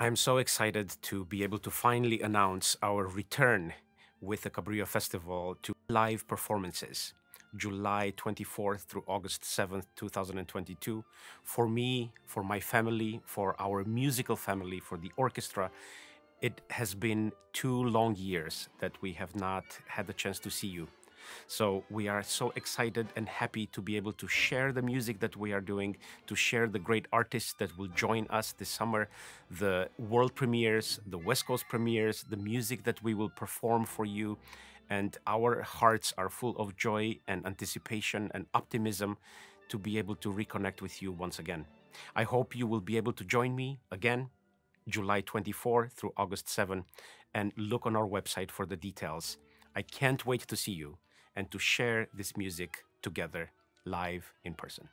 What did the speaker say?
I'm so excited to be able to finally announce our return with the Cabrillo Festival to live performances. July 24th through August 7th, 2022. For me, for my family, for our musical family, for the orchestra, it has been two long years that we have not had the chance to see you. So we are so excited and happy to be able to share the music that we are doing, to share the great artists that will join us this summer, the world premieres, the West Coast premieres, the music that we will perform for you. And our hearts are full of joy and anticipation and optimism to be able to reconnect with you once again. I hope you will be able to join me again July 24 through August 7 and look on our website for the details. I can't wait to see you and to share this music together live in person.